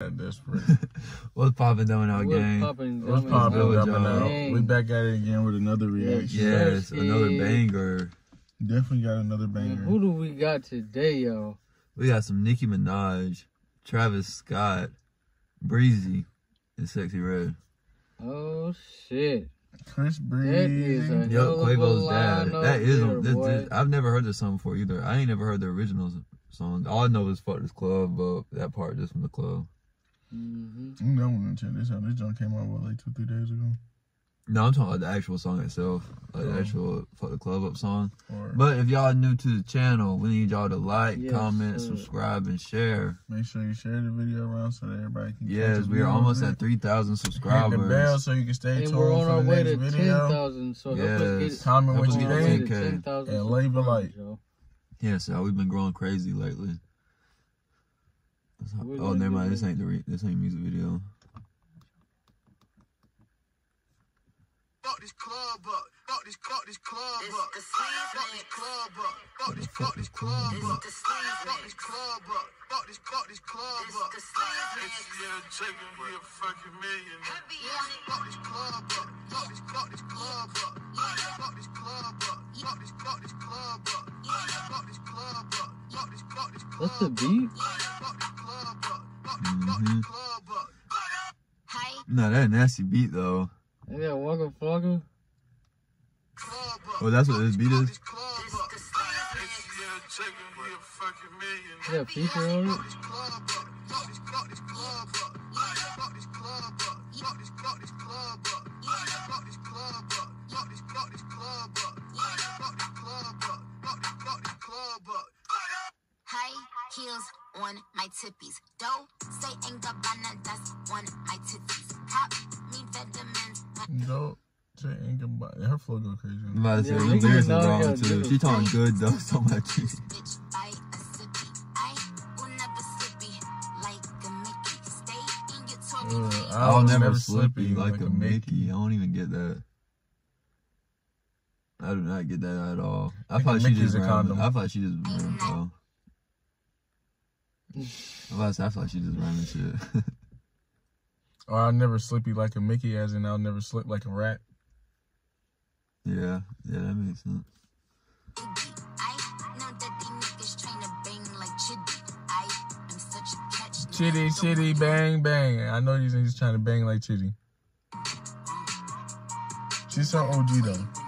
that desperate. What's popping down our gang? popping? What's popping good, up y'all? and out? We back at it again with another reaction. Yes, Yes, another banger. Definitely got another Man, banger. who do we got today, yo? We got some Nicki Minaj, Travis Scott, Breezy, and Sexyy Red. Oh shit! Chris Breezy. That is a- Yo, Hell a Quavo's dad. That is. here, this- this- I've never heard this song before either. I ain't never heard the original song. All I know is "Fuck This Club," but that part just from the club. Hmm I'm done check this out. This joint came out what like two, three days ago. No, I'm talking about the actual song itself, like the Oh. actual "Fuck the Club Up" song. Or But if y'all new to the channel, we need y'all to like, Yes, comment, sir. subscribe, and share. make sure you share the video around so that everybody can. catch Yes, we are almost at 3,000 subscribers. Hit the bell so you can stay tuned we're on for our the way next to ten video. thousand. So help Yes. Comment what you get on our way think. 10,000 And leave a like. subscribers. Yes, y'all, we've been growing crazy lately. We're Oh, never mind. This ain't the re- this ain't music video. Fuck this club up. Fuck this, fuck this club up. Fuck this club up. Fuck this, fuck this club up. Fuck this club up. Fuck this, fuck this club up. Yeah, chicken, we a fucking million. Fuck this club up. Fuck this, fuck this club up. Fuck this club up. Fuck this, fuck this club up. Fuck this club up. Fuck this, fuck this club up. What's the beat? Fuck this club up. Fuck this, fuck this club up. No, that nasty beat though. Ain't that Waka Flocka? Club up. Oh, that's what this beat is. Club up. Yeah, chicken, we a fucking million. Is that feature on it? Heels on my tippies. Dough, say ain't Gabbana, that's on my titties. Pop me vitamins. Dope. Say ain't goodbye. Her flow go crazy. I'm about to say Yeah, the lyrics is Minaj wrong got too. She talking good though, so much. Bitch, buy sippy. I will never slippy like a Mickey. Stay in your talking Uh. I'll never never slippy slippy like like a a Mickey. I don't even get that. I do not get that at all. I Like a thought she just a rhyming. condom. I thought she just rhyming, though. I about to I thought she just running shit. Or I'll never slippy like a Mickey, as in I'll never slip like a rat. yeah, yeah, that makes sense. I know that these niggas tryna bang like Chitty. I am such a catch. Chitty, chitty, bang, bang. I know these niggas trying to bang like Chitty. She's so OG though.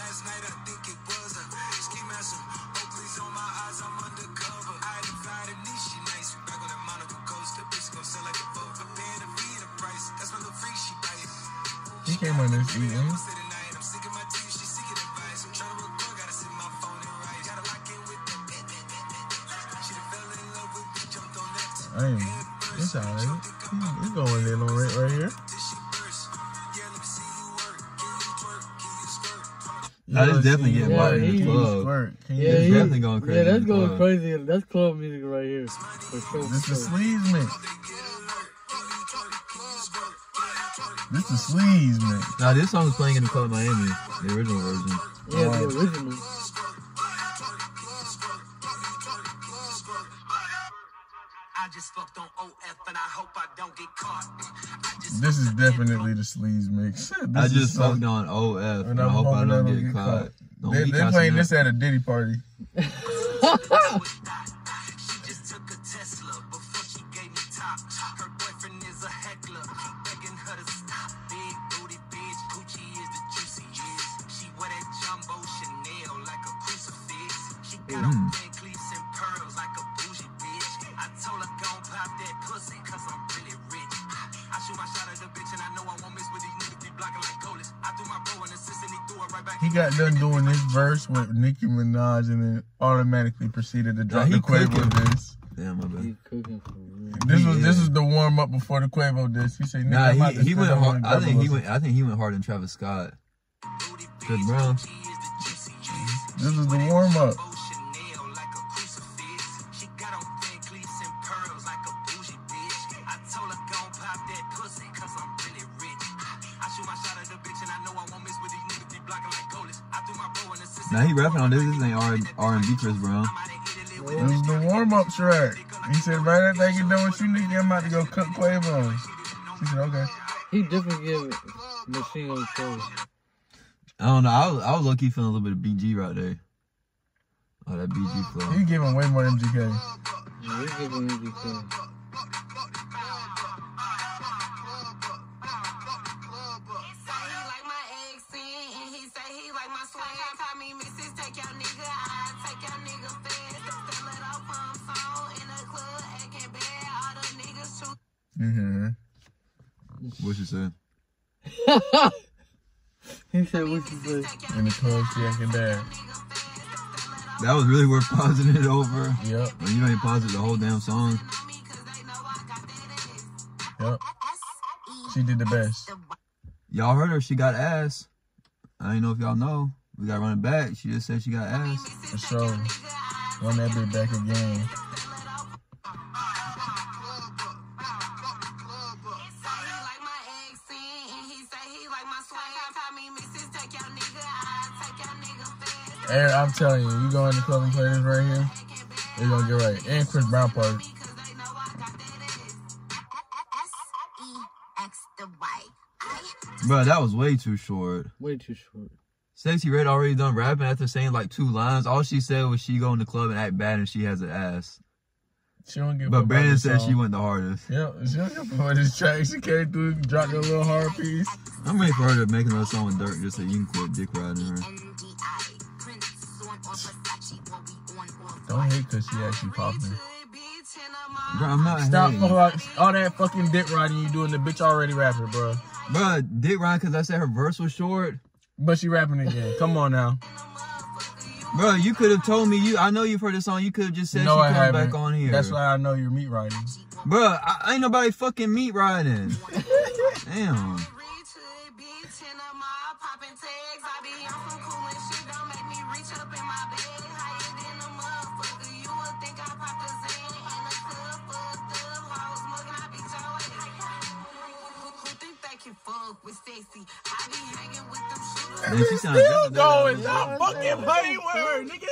But I could tell my niggas spray like 50. Distribute about a million dollars worth of brickies. Told them to keep 50. Might cut 950. She kind of give me female Lil Wayne. No. Don't disrespect me. man. What's that, Scott? He came on this. I ain't. It's alright. He going in on it right here. That is definitely getting Yeah, in the club. Squirt. Can you Yeah, just- he- definitely going crazy Yeah, that's going club. crazy. That's club music right here. For sure. This is sure. sleaze mix. This is sleaze mix. Now this song is playing in the club Miami, the original version. Yeah, the original. This is definitely the sleaze mix. This I just fucked on OF, And and I I'm hope I don't get, get caught. caught. Don't They, be they playing this at a Diddy party. She that cause I'm really rich. I shoot my shot at the bitch and I know I won't miss with these niggas be blocking like goalies. I threw my bro in assist and he threw it right back. He got done doing this verse with Nicki Minaj and then automatically proceeded to drop he the Quavo cooking. this. Damn, my He bad. cooking for real. This was this Yeah. was the warm up before the Quavo diss. He said, Nah, "Nigga, I'm about he, he went hard. I think he went. I think he went hard than Travis Scott. Chris Brown. This is the warm up. Now he rapping on this. This ain't R R and B Chris Brown. This was the warm up track. He said, "Right after I get done with you, nigga, I'm about to go cook Quavo." She said, "Okay." He definitely give Machine Gun Kelly. I don't know. I was, I was low key feeling a little bit of BG right there. Oh, that BG flow. He giving way more MGK. Yeah, he giving MGK. My swag. Call me Mrs. Take your nigga, I take your nigga fast. Sell it off from song in the club, acting bad. All the niggas shoot. Mm-hmm. What she said? He said, what she said. In the club, she acting bad. That was really worth pausing it over. Yep, When you ain't paused it the whole damn song. yep. She did the best. Y'all heard her. She got ass. I don't know if y'all know. We got to run it back. She just said she got ass. For sure. Run that bitch back again. And I'm telling you, you go in the club and play this right here, you're gonna get right. And Chris Brown part. Bro, that was way too short. Way too short. Sexyy Red already done rapping after saying like two lines. All she said was she go in the club and act bad and she has an ass. She don't give But Brandon said she went the hardest. Yep, she don't give up this track. She came through, dropped a little hard piece. I'm ready for her to make another song with Dirt just so you can quit dick riding her. Don't hate because she actually popping. Bro, I'm not Stop all, all that fucking dick riding you doing. The bitch already rapping, bro. Bro, dick riding because I said her verse was short. But she rapping again. Come on now. Bro, you could have told me you. I know you've heard this song. You could have just said no, she I come haven't. back on here. That's why I know you're meat riding. Bro, I, ain't nobody fucking meat riding. Damn. Man, she sounded Still good. going. Stop fucking playing with her, nigga.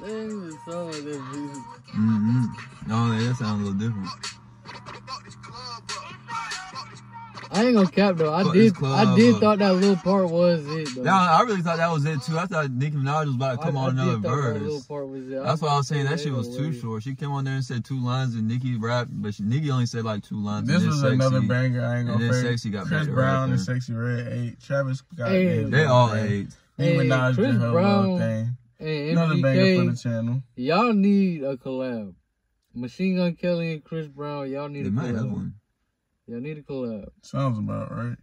That ain't even sound like that music. Mm-hmm. No, man, that sounds a little different. I ain't gonna cap though. I did. club I did up. thought that little part was it. Though. Nah, I really thought that was it too. I thought Nicki Minaj was about to come I, on I another did thought That little verse. part was it. That's why I was saying that ain't shit was too way. short. She came on there and said two lines and Nicki rapped, but she, Nicki only said like two lines. This and then was sexy. another banger. I ain't And gonna then. Sexy got Chris Brown rapping. and Sexyy Red ate. Travis got Hey, eight. They all ate. Nicki Hey, Minaj Chris did her Brown thing. And Another banger for the channel. y'all need a collab. Machine Gun Kelly and Chris Brown, y'all need They a might have collab. One. Y'all need a collab. Sounds about right.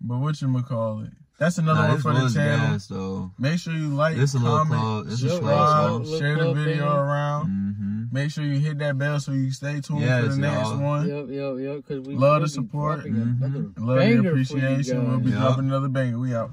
But what you call it? That's another Nah, one for the channel. gas though. Make sure you like, This a comment, club. This is Yo, club subscribe, song. Share the video thing. around. Mm-hmm. Make sure you hit that bell so you stay tuned for the next y'all. one. Yep, yep, yep. Cause we Love the support. dropping Mhm. Love banger the appreciation. We'll be guys. Yup. dropping another banger. We out.